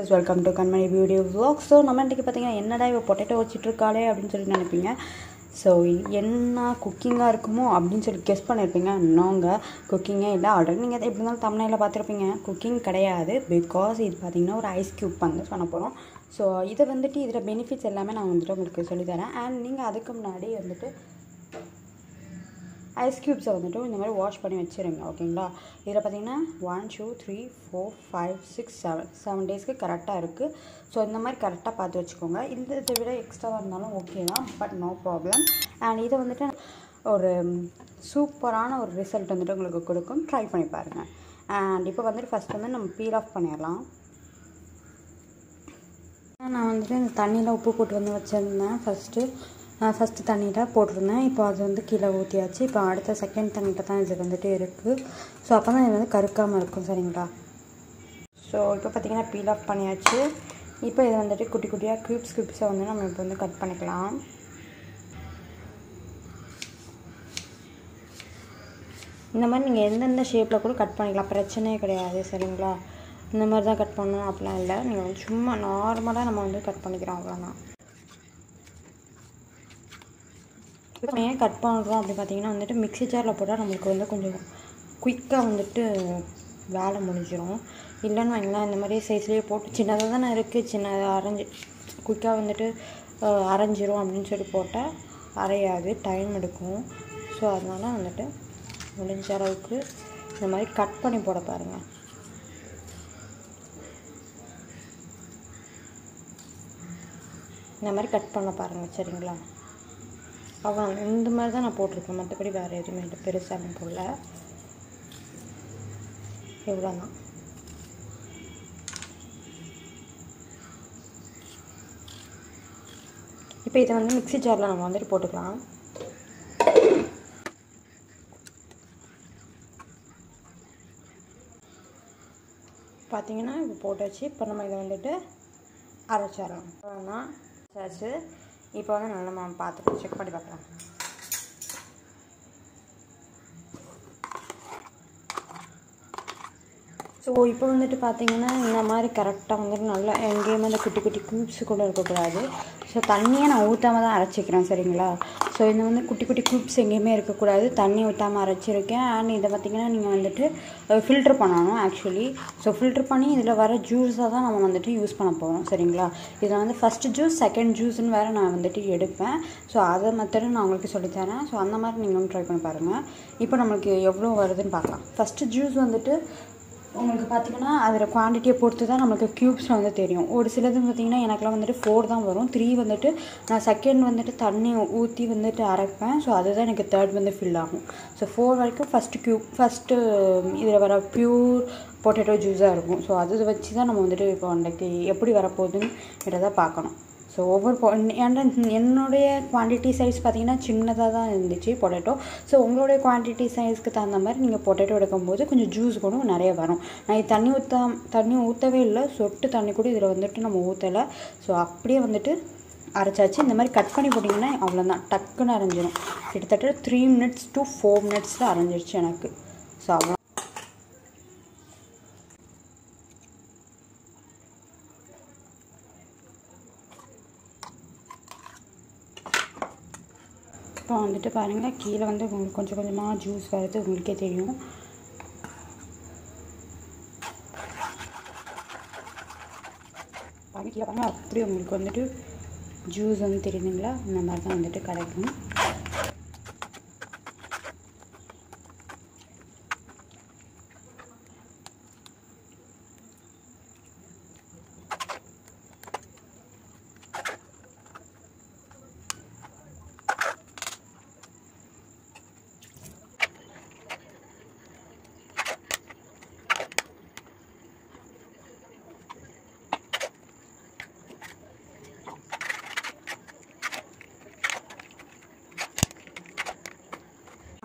Yes welcome to Kanmani video vlog so நம்ம இன்றைக்கி பார்த்தீங்கன்னா என்னடா இவ பொட்டேட்டோ வச்சிட்ருக்காளே அப்படின்னு சொல்லி நினைப்பீங்க. ஸோ என்ன குக்கிங்காக இருக்குமோ அப்படின்னு சொல்லி கெஸ் பண்ணியிருப்பீங்க நோங்க குக்கிங்கே இல்லை. ஆல்ரெடி நீங்கள் எப்படி இருந்தாலும் தமிழில் பார்த்துருப்பீங்க. குக்கிங் கிடையாது. பிகாஸ் இது பார்த்தீங்கன்னா ஒரு ஐஸ் க்யூப் வந்து பண்ண போகிறோம் ஸோ இதை வந்துட்டு இதில் பெனிஃபிட்ஸ் எல்லாமே நான் வந்துட்டு உங்களுக்கு சொல்லித்தரேன் அண்ட் நீங்கள் அதுக்கு முன்னாடி வந்துட்டு ஐஸ் க்யூப்ஸை வந்துட்டு இந்த மாதிரி வாஷ் பண்ணி வச்சுருங்க ஓகேங்களா இதில் பார்த்தீங்கன்னா one two three four five six seven seven டேஸ்க்கு கரெக்டாக இருக்குது ஸோ இந்த மாதிரி கரெக்டாக பார்த்து வச்சுக்கோங்க. இந்த இதை விட எக்ஸ்ட்ராவாக இருந்தாலும் ஓகே தான் பட் நோ ப்ராப்ளம் அண்ட் இதை வந்துட்டு ஒரு சூப்பரான ஒரு ரிசல்ட் வந்துட்டு உங்களுக்கு கொடுக்கும். ட்ரை பண்ணி பாருங்கள் அண்ட் இப்போ வந்துட்டு ஃபஸ்ட் வந்து நம்ம பீல் ஆஃப் பண்ணிடலாம். நான் வந்துட்டு இந்த தண்ணியில் உப்பு போட்டு வந்து வச்சுருந்தேன். ஃபஸ்ட்டு ஃபஸ்ட்டு தண்ணியில் போட்டிருந்தேன். இப்போ அது வந்து கீழே ஊற்றியாச்சு இப்போ அடுத்த செகண்ட் தண்ணியில் தான் இது வந்துட்டு இருக்குது ஸோ அப்போ தான் இது வந்து கருக்காமல் இருக்கும் சரிங்களா? ஸோ இப்போ பார்த்திங்கன்னா பீல் ஆஃப் பண்ணியாச்சு. இப்போ இதை வந்துட்டு குட்டி குட்டியாக க்யூப்ஸ் க்யூப்ஸை வந்து நம்ம இப்போ வந்து கட் பண்ணிக்கலாம். இந்த மாதிரி நீங்கள் எந்தெந்த ஷேப்பில் கூட கட் பண்ணிக்கலாம். பிரச்சனையே கிடையாது சரிங்களா? இந்த மாதிரி தான் கட் பண்ணணும் அப்படிலாம் இல்லை. நீங்கள் வந்து சும்மா நார்மலாக நம்ம வந்து கட் பண்ணிக்கிறோம் அவ்வளோதான் இப்போ ஏன் கட் பண்ணுறோம் அப்படி பார்த்தீங்கன்னா வந்துட்டு மிக்சி ஜாரில் போட்டால் நம்மளுக்கு வந்து கொஞ்சம் குயிக்காக வந்துட்டு வேலை முடிஞ்சிடும் இல்லைன்னு வைங்களேன் இந்த மாதிரி சைஸ்லேயே போட்டு சின்னதாக தானே இருக்குது சின்னதாக அரைஞ்சி குயிக்காக வந்துட்டு அரைஞ்சிரும் அப்படின்னு சொல்லி போட்டால் அரையாது டைம் எடுக்கும். ஸோ அதனால் வந்துட்டு முடிஞ்ச அளவுக்கு இந்த மாதிரி கட் பண்ணி போட பாருங்கள் இந்த மாதிரி கட் பண்ண பாருங்கள் சரிங்களா? அவ்வளோ இந்த மாதிரி தான் நான் போட்டிருக்கேன். மற்றபடி வேறு எதுவுமே இல்லை. பெருசாக போடல. இவ்வளோ தான். இப்போ இதை வந்து மிக்ஸி ஜாரில் நம்ம வந்துட்டு போட்டுக்கலாம். பார்த்தீங்கன்னா இப்போ போட்டாச்சு. இப்போ நம்ம இதை வந்துட்டு அரைச்சிடலாம். அரைச்சாச்சு. இப்போ வந்து நல்லா நம்ம பார்த்துட்டு செக் பண்ணி பார்க்கலாம். ஸோ இப்போ வந்துட்டு பார்த்தீங்கன்னா இந்த மாதிரி கரெக்டாக வந்துட்டு நல்லா எங்கேயுமே அந்த குட்டி குட்டி க்யூப்ஸ் கூட இருக்கக்கூடாது. ஸோ தண்ணியை நான் ஊற்றாம தான் அரைச்சிக்கிறேன் சரிங்களா? ஸோ இந்த வந்து குட்டி குட்டி குரூப்ஸ் எங்கேயுமே இருக்கக்கூடாது. தண்ணி ஊற்றாமல் அரைச்சிருக்கேன். அண்ட் இதை பார்த்திங்கன்னா நீங்கள் வந்துட்டு ஃபில்ட்ரு பண்ணணும் ஆக்சுவலி ஸோ ஃபில்ட்ரு பண்ணி இதில் வர ஜூஸாக தான் நம்ம வந்துட்டு யூஸ் பண்ண போகிறோம் சரிங்களா? இதில் வந்து ஃபஸ்ட்டு ஜூஸ் செகண்ட் ஜூஸ்னு வேறு நான் வந்துட்டு எடுப்பேன். ஸோ அதை மெத்தடும் நான் உங்களுக்கு சொல்லித்தரேன் ஸோ அந்த மாதிரி நீங்களும் ட்ரை பண்ணி பாருங்கள் இப்போ நம்மளுக்கு எவ்வளோ வருதுன்னு பார்க்கலாம். ஃபஸ்ட்டு ஜூஸ் வந்துட்டு உங்களுக்கு பார்த்தீங்கன்னா அதில் குவான்டிட்டியை பொறுத்து தான் நம்மளுக்கு க்யூப்ஸில் வந்து தெரியும். ஒரு சிலது பார்த்தீங்கன்னா எனக்குலாம் வந்துட்டு ஃபோர் தான் வரும். த்ரீ வந்துட்டு நான் செகண்ட் வந்துட்டு தண்ணி ஊற்றி வந்துட்டு அரைப்பேன். ஸோ அதுதான் எனக்கு தேர்ட் வந்து ஃபில் ஆகும். ஸோ ஃபோர் வரைக்கும் ஃபஸ்ட்டு க்யூப் ஃபஸ்ட்டு இதில் வர ப்யூர் பொட்டேட்டோ ஜூஸாக இருக்கும். ஸோ அது வச்சு தான் நம்ம வந்துட்டு இப்போ அன்றைக்கு எப்படி வரப்போகுதுங்கிறத பார்க்கணும். ஸோ ஒவ்வொரு பொ ஏன்னா என்னுடைய குவான்டிட்டி சைஸ் பார்த்தீங்கன்னா சின்னதாக தான் இருந்துச்சு பொட்டேட்டோ ஸோ உங்களுடைய குவான்டிட்டி சைஸ்க்கு தகுந்த மாதிரி நீங்கள் பொட்டேட்டோ எடுக்கும்போது கொஞ்சம் ஜூஸ் கூட நிறைய வரும். நான் இது தண்ணி ஊற்ற தண்ணி ஊற்றவே இல்லை சொட்டு தண்ணி கூட இதில் வந்துட்டு நம்ம ஊற்றலை ஸோ அப்படியே வந்துட்டு அரைச்சாச்சு. இந்த மாதிரி கட் பண்ணி போட்டிங்கன்னா அவ்வளோதான் டக்குன்னு அரைஞ்சிடும் கிட்டத்தட்ட த்ரீ மினிட்ஸ் டு ஃபோர் மினிட்ஸில் அரைஞ்சிருச்சு எனக்கு. ஸோ அவ்வளோ இப்போ வந்துட்டு பாருங்கள் கீழே வந்து உங்களுக்கு கொஞ்சம் கொஞ்சமாக ஜூஸ் வருது உங்களுக்கே தெரியும். பாருங்கள் கீழே பாருங்கள் அப்படியே உங்களுக்கு வந்துட்டு ஜூஸ் வந்து தெரியுதுங்களா? இந்த மாதிரி தான் வந்துட்டு கிடைக்கும்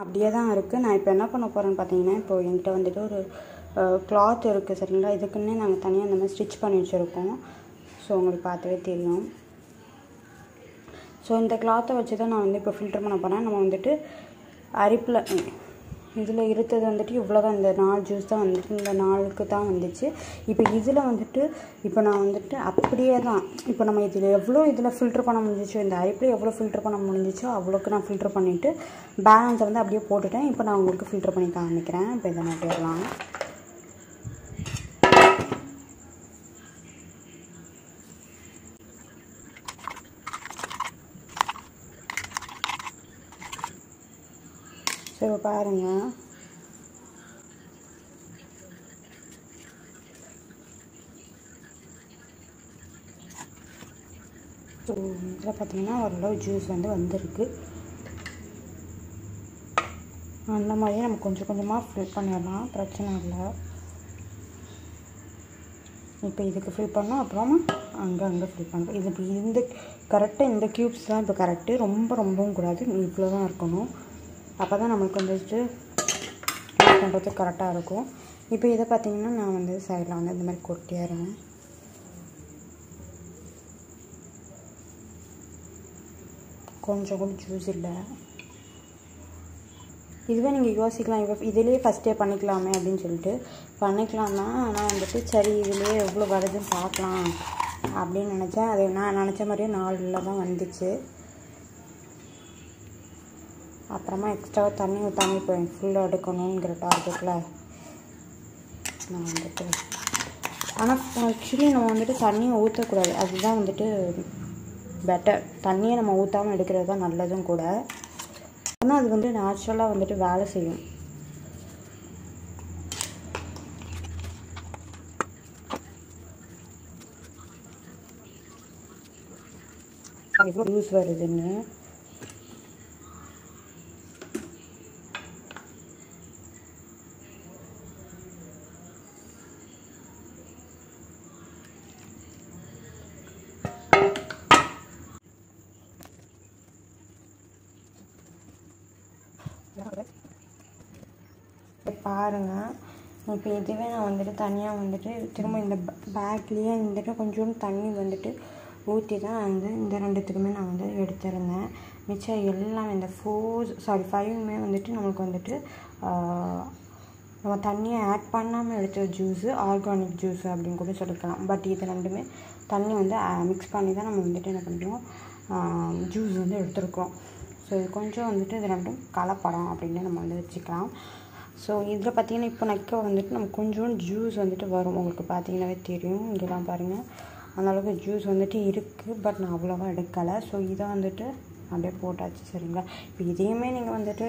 அப்படியே தான் இருக்குது நான் இப்போ என்ன பண்ண போகிறேன்னு பார்த்தீங்கன்னா இப்போ என்கிட்ட வந்துட்டு ஒரு கிளாத் இருக்குது சரிங்களா? இதுக்குன்னே நாங்கள் தனியாக அந்த மாதிரி ஸ்டிச் பண்ணி வச்சுருக்கோம். ஸோ உங்களுக்கு பார்த்தாவே தெரியும். ஸோ இந்த கிளாத்தை வச்சு தான் நான் வந்து இப்போ ஃபில்டர் பண்ண போகிறேன் நம்ம வந்துட்டு அரிப்பில் இதில் இருந்தது வந்துட்டு இவ்வளோ தான் இந்த நாலு ஜூஸ் தான் வந்துட்டு இந்த நாளுக்கு தான் வந்துச்சு. இப்போ இதில் வந்துட்டு இப்போ நான் வந்துட்டு அப்படியே தான். இப்போ நம்ம இதில் எவ்வளோ இதில் ஃபில்டர் பண்ண முடிஞ்சிச்சோ இந்த அரிப்பில் எவ்வளோ ஃபில்டர் பண்ண முடிஞ்சிச்சோ அவ்வளோக்கு நான் ஃபில்டர் பண்ணிவிட்டு பேலன்ஸை வந்து அப்படியே போட்டுட்டேன். இப்போ நான் உங்களுக்கு ஃபில்டர் பண்ணி காமிக்கிறேன். இப்போ இதை நான் போயிடலாம் இப்போ பாருங்கள் ஸோ இதில் பார்த்தீங்கன்னா ஓரளவு ஜூஸ் வந்து வந்திருக்கு. அந்த மாதிரியே நம்ம கொஞ்சம் கொஞ்சமாக ஃபில் பண்ணிடலாம். பிரச்சனை இல்லை. இப்போ இதுக்கு ஃபில் பண்ணோம். அப்புறமா அங்கே அங்கே ஃபில் பண்ணுறோம் இது இப்போ இந்த கரெக்டாக இந்த க்யூப்ஸ் தான். இப்போ கரெக்டு ரொம்ப ரொம்பவும் கூடாது. இவ்வளோ தான் இருக்கணும். அப்போ தான் நம்மளுக்கு வந்துட்டு யூஸ் பண்ணுறதுக்கு கரெக்டாக இருக்கும். இப்போ இதை பார்த்தீங்கன்னா நான் வந்து சைடில் வந்து இந்த மாதிரி கொட்டியாருவேன் கொஞ்சம் கூட ஜூஸ் இல்லை. இதுவே நீங்கள் யோசிக்கலாம். இப்போ இதிலேயே ஃபஸ்ட்டே பண்ணிக்கலாமே அப்படின்னு சொல்லிட்டு பண்ணிக்கலாம் தான் ஆனால் வந்துட்டு சரி இதுலேயே எவ்வளோ வருதுன்னு பார்க்கலாம் அப்படின்னு நினச்சேன். அது நான் நினச்ச மாதிரியே நாலில் தான் வந்துச்சு. அப்புறமா எக்ஸ்ட்ராவாக தண்ணி ஊற்றாமல் இப்போ ஃபுல்லாக எடுக்கணுங்கிற டார்கெட்டில் நான் வந்துட்டு ஆனால் ஆக்சுவலி நம்ம வந்துட்டு தண்ணியை ஊற்றக்கூடாது அதுதான் வந்துட்டு பெட்டர் தண்ணியை நம்ம ஊற்றாமல் எடுக்கிறது தான் நல்லதும் கூட. ஆனால் அது வந்து நேச்சுரலாக வந்துட்டு வேலை செய்யும். யூஸ் வருதுன்னு. பாருங்கள் இப்போ இதுவே நான் வந்துட்டு தனியாக வந்துட்டு திரும்ப இந்த பேக்லேயே வந்துட்டு கொஞ்சோண்டு தண்ணி வந்துட்டு ஊற்றி தான் வந்து இந்த ரெண்டுத்துக்குமே நான் வந்து எடுத்திருந்தேன். மிச்சம் எல்லாம் இந்த ஃபோர் சாரி ஃபைவுமே வந்துட்டு நம்மளுக்கு வந்துட்டு நம்ம தண்ணியை ஆட் பண்ணாமல் எடுத்த ஜூஸு ஆர்கானிக் ஜூஸ் அப்படின்னு கூட சொல்லிக்கலாம் பட் இது ரெண்டுமே தண்ணி வந்து மிக்ஸ் பண்ணி தான் நம்ம வந்துட்டு என்ன பண்ணுறோம் ஜூஸ் வந்து எடுத்துருக்கோம். ஸோ இது கொஞ்சம் வந்துட்டு இது ரெண்டும் கலப்படம் அப்படின்னு நம்ம வந்து வச்சுக்கலாம். ஸோ இதில் பார்த்தீங்கன்னா இப்போ நக்க வந்துட்டு நம்ம கொஞ்சோண்டு ஜூஸ் வந்துட்டு வரும். உங்களுக்கு பார்த்தீங்கன்னாவே தெரியும். இதெல்லாம் பாருங்கள் அந்தளவுக்கு ஜூஸ் வந்துட்டு இருக்குது பட் நான் அவ்வளோவா எடுக்கலை. ஸோ இதை வந்துட்டு அப்படியே போட்டாச்சு. சரிங்களா? இப்போ இதையுமே நீங்கள் வந்துட்டு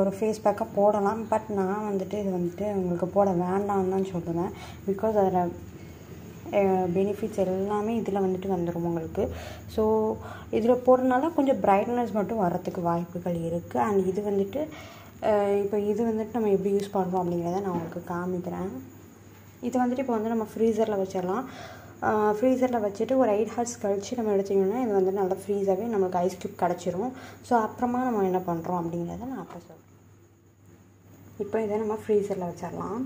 ஒரு ஃபேஸ் பேக்காக போடலாம். பட் நான் வந்துட்டு இது வந்துட்டு உங்களுக்கு போட வேண்டாம்னு தான் சொல்லுவேன். பிகாஸ் அதில் பெனிஃபிட்ஸ் எல்லாமே இதில் வந்துட்டு வந்துடும் உங்களுக்கு. ஸோ இதில் போடுறதுனால கொஞ்சம் பிரைட்னஸ் மட்டும் வரத்துக்கு வாய்ப்புகள் இருக்குது அண்ட் இது வந்துட்டு இப்போ இது வந்துட்டு நம்ம எப்படி யூஸ் பண்ணுறோம் அப்படிங்கிறத நான் உங்களுக்கு காமிக்கிறேன். இது வந்துட்டு இப்போ வந்து நம்ம ஃப்ரீசரில் வச்சிடலாம். ஃப்ரீசரில் வச்சுட்டு ஒரு எயிட் ஹவர்ஸ் கழித்து நம்ம எடுத்திங்கன்னா இது வந்து நல்லா ஃப்ரீஸாகவே நம்மளுக்கு ஐஸ் க்யூப் கிடச்சிரும். ஸோ அப்புறமா நம்ம என்ன பண்ணுறோம் அப்படிங்கிறத நான் அப்புறம் சொல்கிறேன் இப்போ இதை நம்ம ஃப்ரீசரில் வச்சிடலாம்.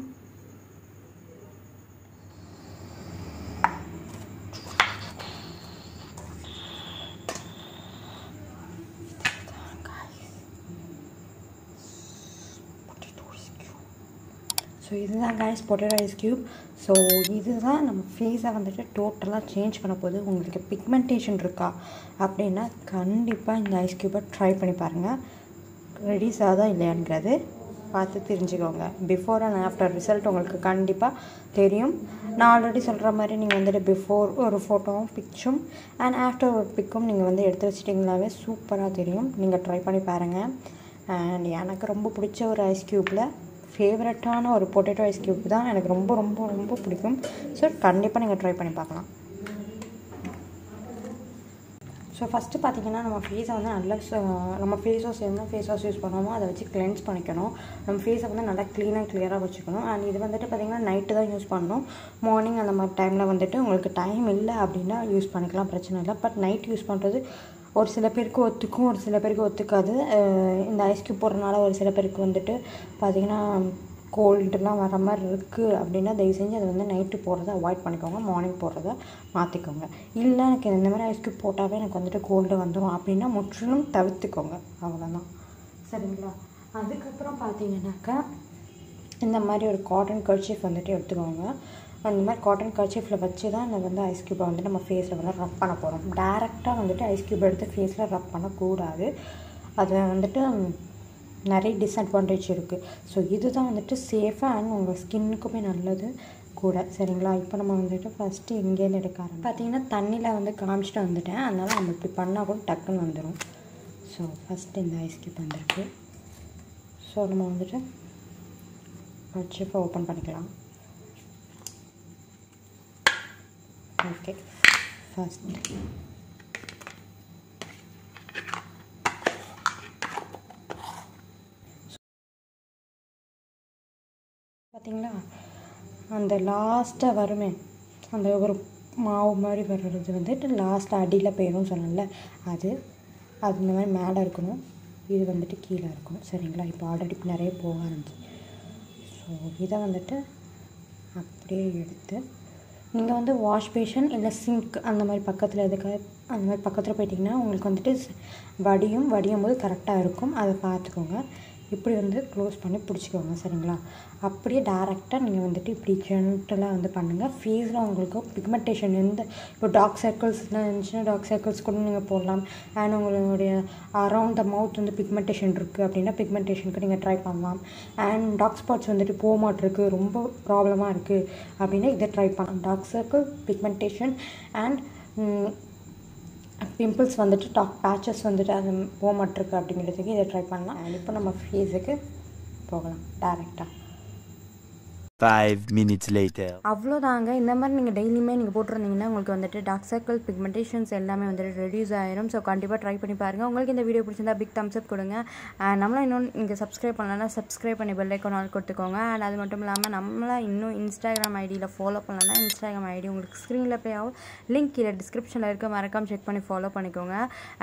ஸோ இதுதான் கேஸ் பொட்டேட்டோ ஐஸ் க்யூப் ஸோ இதுதான் நம்ம ஃபேஸை வந்துட்டு டோட்டலாக சேஞ்ச் பண்ண போது உங்களுக்கு பிக்மெண்டேஷன் இருக்கா அப்படின்னா கண்டிப்பாக இந்த ஐஸ் க்யூப்பை ட்ரை பண்ணி பாருங்கள் ரெடிஸ் ஆகுதா இல்லையாங்கிறது பார்த்து தெரிஞ்சுக்கோங்க. பிஃபோர் அண்ட் ஆஃப்டர் ரிசல்ட் உங்களுக்கு கண்டிப்பாக தெரியும். நான் ஆல்ரெடி சொல்கிற மாதிரி நீங்கள் வந்துட்டு பிஃபோர் ஒரு ஃபோட்டோவும் பிக்சும் அண்ட் ஆஃப்டர் ஒரு பிக்கும் நீங்கள் வந்து எடுத்து வச்சிட்டிங்களாவே சூப்பராக தெரியும். நீங்கள் ட்ரை பண்ணி பாருங்கள் அண்ட் எனக்கு ரொம்ப பிடிச்ச ஒரு ஐஸ் க்யூப்பில் ஃபேவரட்டான ஒரு பொட்டேட்டோ ஐஸ் க்யூப் தான் எனக்கு ரொம்ப ரொம்ப ரொம்ப பிடிக்கும். ஸோ கண்டிப்பாக நீங்கள் ட்ரை பண்ணி பார்க்கலாம். ஸோ ஃபஸ்ட்டு பார்த்தீங்கன்னா நம்ம ஃபேஸை வந்து நல்லா நம்ம ஃபேஸ் வாஷ் என்ன ஃபேஸ் வாஷ் யூஸ் பண்ணுவோமோ அதை வச்சு கிளென்ஸ் பண்ணிக்கணும். நம்ம ஃபேஸை வந்து நல்லா க்ளீனாக கிளியராக வச்சுக்கணும். அண்ட் இது வந்துட்டு பார்த்திங்கன்னா நைட்டு தான் யூஸ் பண்ணணும். மார்னிங் அந்த மாதிரி டைமில் வந்துட்டு உங்களுக்கு டைம் இல்லை அப்படின்னா யூஸ் பண்ணிக்கலாம் பிரச்சனை இல்லை. பட் நைட் யூஸ் பண்ணுறது ஒரு சில பேருக்கு ஒத்துக்கும் ஒரு சில பேருக்கு ஒத்துக்காது. இந்த ஐஸ் க்யூப் போடுறதுனால ஒரு சில பேருக்கு வந்துட்டு பார்த்திங்கன்னா கோல்டுலாம் வர மாதிரி இருக்குது அப்படின்னா தயவு செஞ்சு அதை வந்து நைட்டு போடுறத அவாய்ட் பண்ணிக்கோங்க மார்னிங் போடுறத மாற்றிக்கோங்க இல்லை எனக்கு இந்த மாதிரி ஐஸ் க்யூப் போட்டாவே எனக்கு வந்துட்டு கோல்டு வந்துடும் அப்படின்னா முற்றிலும் தவிர்த்துக்கோங்க. அவ்வளோதான் சரிங்களா? அதுக்கப்புறம் பார்த்தீங்கன்னாக்கா இந்த மாதிரி ஒரு காட்டன் கர்ச்சீஃப் வந்துட்டு எடுத்துக்கோங்க. அந்த மாதிரி காட்டன் கர்ச்சீஃபில் வச்சு தான் நம்ம வந்து ஐஸ் க்யூப்பை வந்து நம்ம ஃபேஸில் வந்து ரப் பண்ண போகிறோம் டேரெக்டாக வந்துட்டு ஐஸ் க்யூப் எடுத்து ஃபேஸில் ரப் பண்ணக்கூடாது. அது வந்துட்டு நிறைய டிஸ்அட்வான்டேஜ் இருக்குது ஸோ இதுதான் வந்துட்டு சேஃபாக அண்ட் உங்கள் ஸ்கின்னுக்குமே நல்லது கூட. சரிங்களா? இப்போ நம்ம வந்துட்டு ஃபஸ்ட்டு எங்கேன்னு எடுக்க ஆரம்பி பார்த்தீங்கன்னா தண்ணியில் வந்து காமிச்சிட்டு வந்துட்டேன். அதனால் நம்ம இப்படி பண்ணால் கூட டக்குன்னு வந்துடும் ஸோ ஃபஸ்ட்டு இந்த ஐஸ் க்யூப் வந்திருக்கு. ஸோ நம்ம வந்துட்டு கர்ச்சீஃபை ஓப்பன் பண்ணிக்கலாம். ஓகே ஃபஸ்ட் பார்த்தீங்களா அந்த லாஸ்ட்டாக வருமே. அந்த ஒரு மாவு மாதிரி வர்றது வந்துட்டு லாஸ்ட்டாக அடியில் போயிடும் சொல்லல அது அது இந்த மாதிரி மேலே இருக்கணும். இது வந்துட்டு கீழே இருக்கணும். சரிங்களா? இப்போ ஆல்ரெடி நிறைய போக ஆரம்பிச்சு. ஸோ இதை வந்துட்டு அப்படியே எடுத்து நீங்கள் வந்து வாஷ் பேஷன் இல்லை சிங்க் அந்த மாதிரி பக்கத்தில் எதுக்காக அந்த மாதிரி பக்கத்தில் போயிட்டிங்கன்னா உங்களுக்கு வந்துட்டு வடியும் வடியும் போது கரெக்டாக இருக்கும். அதை பார்த்துக்கோங்க. இப்படி வந்து க்ளோஸ் பண்ணி பிடிச்சிக்கோங்க சரிங்களா? அப்படியே டேரெக்டாக நீங்கள் வந்துட்டு இப்படி ஜென்டலாக வந்து பண்ணுங்கள் ஃபேஸில் உங்களுக்கு பிக்மெண்டேஷன் எந்த இப்போ டார்க் சர்க்கிள்ஸ்லாம் இருந்துச்சுன்னா டார்க் சர்க்கிள்ஸ் கூட நீங்கள் போடலாம். அண்ட் உங்களுடைய அரவுண்ட் த மவுத் வந்து பிக்மெண்டேஷன் இருக்குது அப்படின்னா பிக்மெண்டேஷனுக்கு நீங்கள் ட்ரை பண்ணலாம். அண்ட் டார்க் ஸ்பாட்ஸ் வந்துட்டு போக மாட்டிருக்கு ரொம்ப ப்ராப்ளமாக இருக்குது அப்படின்னா இதை ட்ரை பண்ணலாம். Dark circle pigmentation and pimples வந்துட்டு டாக் பேச்சஸ் வந்துட்டு அது போக மாட்டிருக்கு அப்படிங்கிறதுக்கு இதை ட்ரை பண்ணலாம். அண்ட் இப்போ நம்ம ஃபேஸுக்கு போகலாம் டேரெக்டாக ஃபைவ் மினிட்ஸ் லேட்டர் அவ்வளோதாங்க. இந்த மாதிரி நீங்கள் டெய்லியுமே நீங்கள் போட்டிருந்தீங்கன்னா உங்களுக்கு வந்துட்டு டார்க் சர்க்கிள் பிக்மெண்டேஷன்ஸ் எல்லாமே வந்துட்டு ரெடியூஸ் ஆயிரும். ஸோ கண்டிப்பாக ட்ரை பண்ணி பாருங்கள் உங்களுக்கு இந்த வீடியோ பிடிச்சிருந்தா பிக் தம்ஸ் அப் கொடுங்க. அண்ட் நம்மளை இன்னும் நீங்கள் சப்ஸ்கிரைப் பண்ணலன்னா சப்ஸ்கிரைப் பண்ணி பெல் ஆல் கொடுத்துக்கோங்க. அண்ட் அது மட்டும் இல்லாமல் நம்மளாம் இன்னும் இன்ஸ்டாகிராம் ஐடியில் ஃபாலோ பண்ணலன்னா இன்ஸ்டாகிராம் ஐடி உங்களுக்கு ஸ்க்ரீனில் போய் ஆகும். லிங்க் கீழே டிஸ்கிரிப்ஷனில் இருக்க மறக்காம செக் பண்ணி ஃபாலோ பண்ணிக்கோங்க.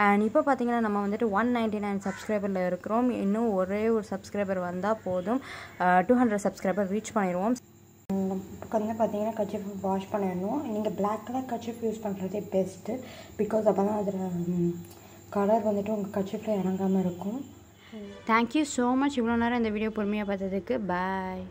அண்ட் இப்போ பார்த்தீங்கன்னா நம்ம வந்துட்டு ஒன் நைன்ட்டி நைன் சப்ஸ்கிரைபரில் இருக்கிறோம். இன்னும் ஒரே ஒரு சப்ஸ்கிரைபர் வந்தால் போதும். டூ ஹண்ட்ரட் சப்ஸ்கிரைபர் ரீச் பண்ணிடுவோம் நமக்கு வந்து பார்த்தீங்கன்னா கச்சிஃப் வாஷ் பண்ணிடணும் நீங்கள் பிளாக் கலர் கச்சிஃப் யூஸ் பண்ணுறதே பெஸ்ட்டு பிகாஸ் அப்போ தான் அதில் கலர் வந்துட்டு உங்கள் கச்சிஃபில் இறங்காமல் இருக்கும். தேங்க்யூ ஸோ மச் இவ்வளோ நேரம் இந்த வீடியோ பொறுமையாக பார்த்ததுக்கு. பாய்